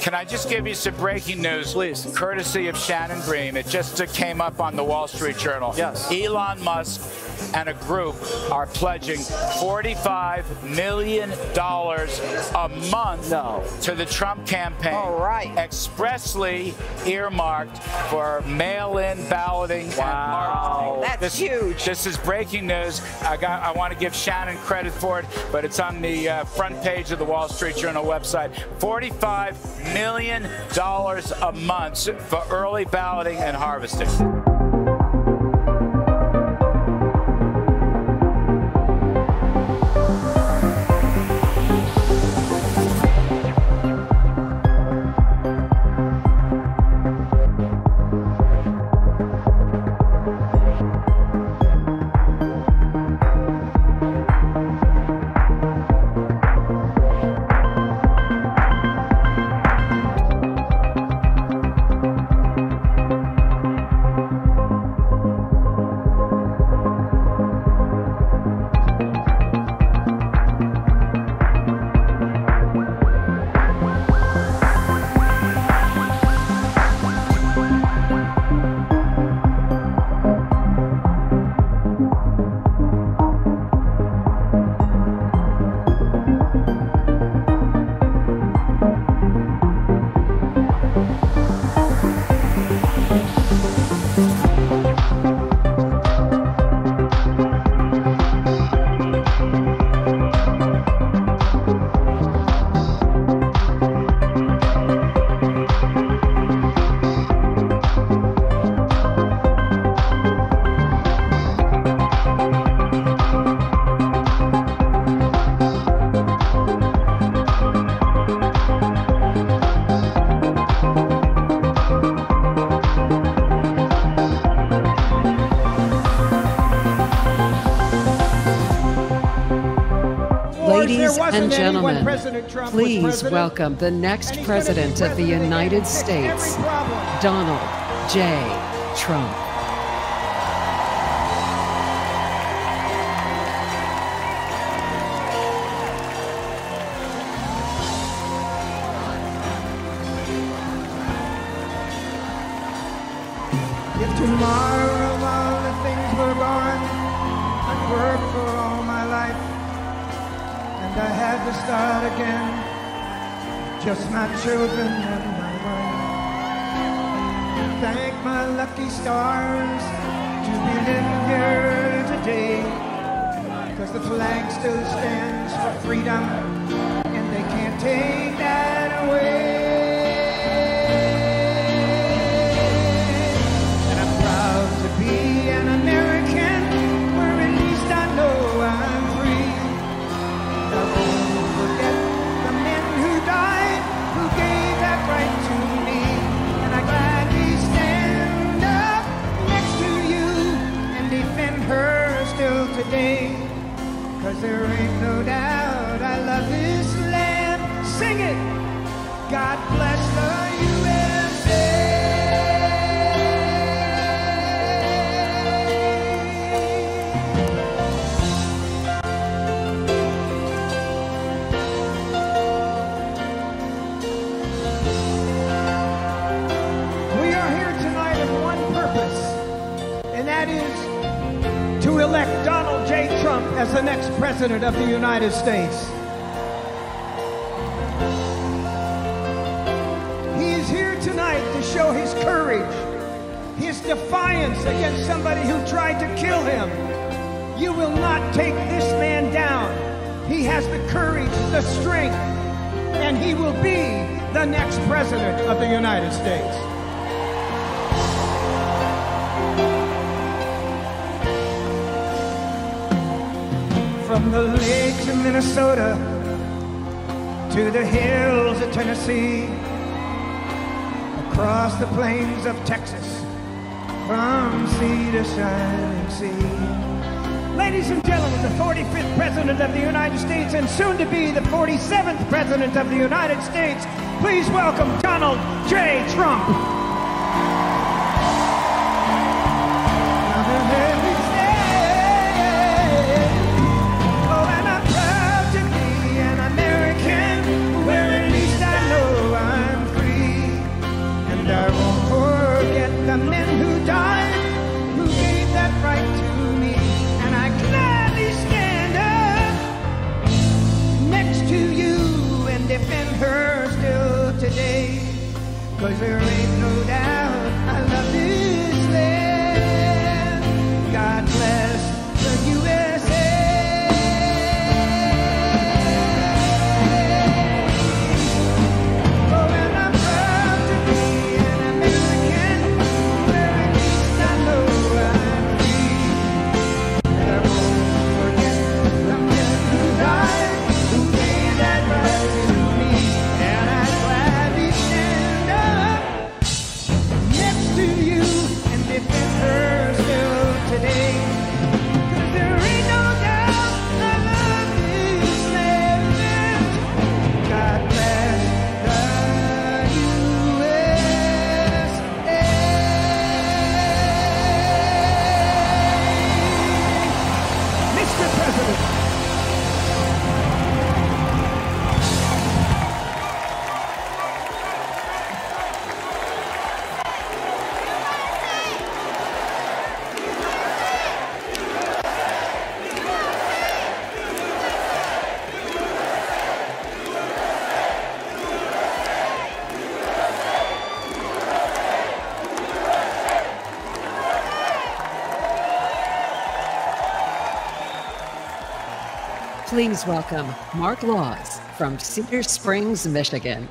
Can I just give you some breaking news? Please. Courtesy of Shannon Bream. It just came up on the Wall Street Journal. Yes. Elon Musk and a group are pledging $45 million a month No. to the Trump campaign. All right. Expressly earmarked for mail-in balloting and Wow. harvesting. That's this, huge. This is breaking news. I got. I want to give Shannon credit for it, but it's on the uh, front page of the Wall Street Journal website. Forty-five million dollars a month for early balloting and harvesting. Ladies and gentlemen, President please welcome the next he's President of the United to fix every States. Donald J. Trump. If tomorrow I had to start again. Just my children and my wife. Thank my lucky stars to be living here today, because the flag still stands for freedom, and they can't take Cause there ain't no doubt I love this land. Sing it! God bless the USA. We are here tonight with one purpose, and that is to elect As the next president of the United States. He is here tonight to show his courage, his defiance against somebody who tried to kill him. You will not take this man down. He has the courage, the strength, and he will be the next president of the United States. From the lakes of Minnesota to the hills of Tennessee, across the plains of Texas, from sea to shining sea. Ladies and gentlemen, the 45th President of the United States and soon to be the 47th President of the United States, please welcome Donald J. Trump. her still today. Cause there ain't no doubt I love you. Please welcome Mark Laws from Cedar Springs, Michigan.